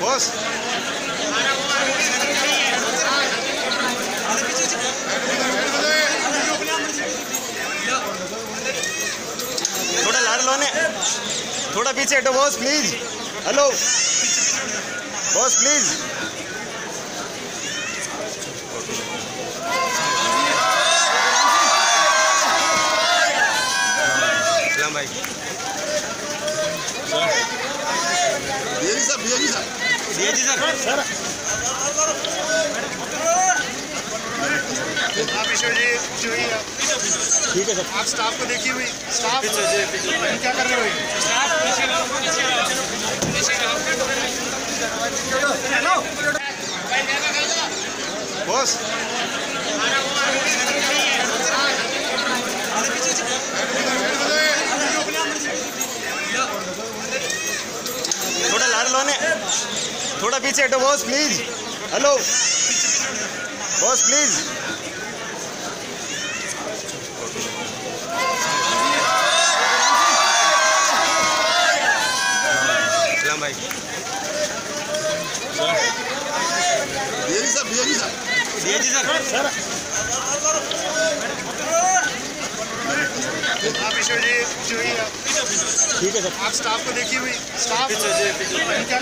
Boss. थोड़ा लाड़ लो ने थोड़ा पीछे हटो boss please hello boss please भाई भैया जी सर भैया जी सर दिया आप ठीक है सर आप स्टाफ को देखिए हुई स्टाफ क्या कर रहे हो? बॉस थोड़ा लाड़ लो थोड़ा पीछे हटो boss please hello boss please भाई। सर भैया सर दिया सर सर आप ईश्वर जी जो ही ठीक है सर। आप स्टाफ को देखिए हुई स्टाफ क्या